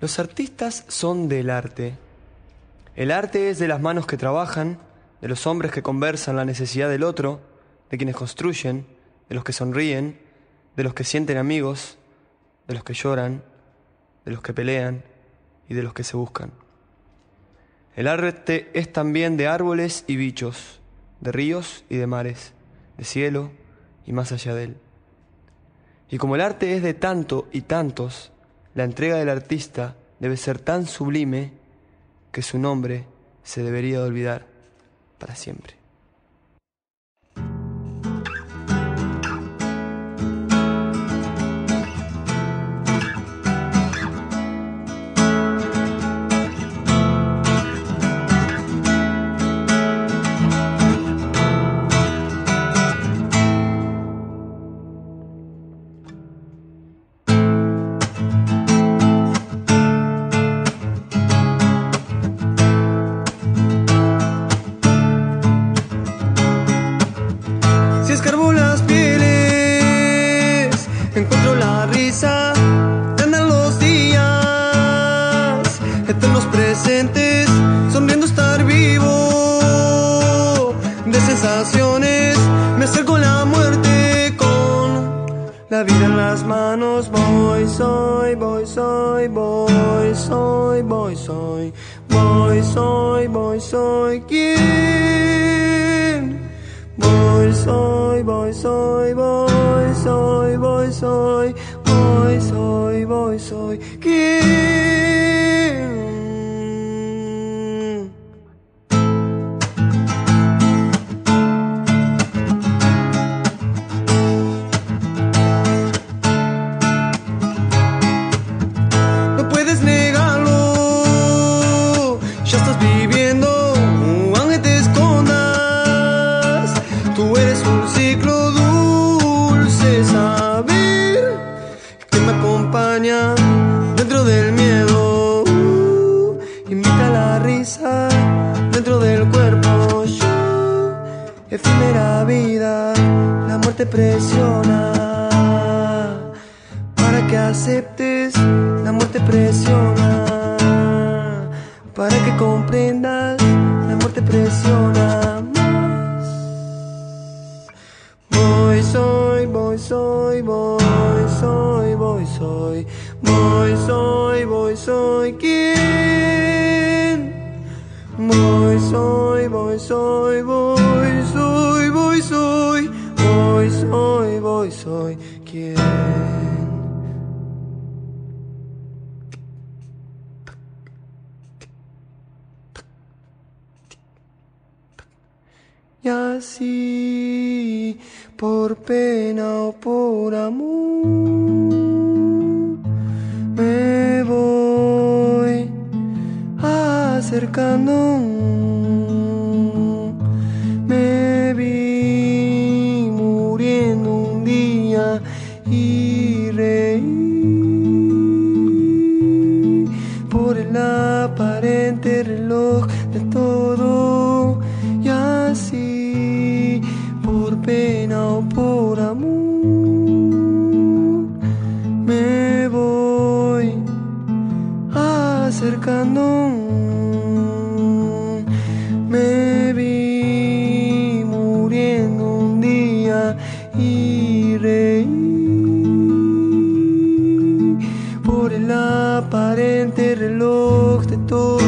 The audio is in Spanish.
Los artistas son del arte. El arte es de las manos que trabajan, de los hombres que conversan la necesidad del otro, de quienes construyen, de los que sonríen, de los que sienten amigos, de los que lloran, de los que pelean y de los que se buscan. El arte es también de árboles y bichos, de ríos y de mares, de cielo y más allá de él. Y como el arte es de tanto y tantos, la entrega del artista debe ser tan sublime que su nombre se debería de olvidar para siempre. Presentes, sonriendo estar vivo, de sensaciones, me acerco la muerte con la vida en las manos, voy, soy, voy, soy, voy, soy, voy, soy, voy, soy, voy, soy, ¿quién? Voy, soy, voy, soy, voy, soy, voy, soy, voy, soy, voy, soy. Muerte presiona para que aceptes, la muerte presiona. Para que comprendas, la muerte presiona más. Voy, soy, voy, soy, voy, soy, voy, soy, voy, soy, voy, soy, ¿quién? Voy, soy, voy, soy, voy, así, por pena o por amor, me voy acercando. Me vi muriendo un día y reí por el aparente reloj de todo por el aparente reloj de todo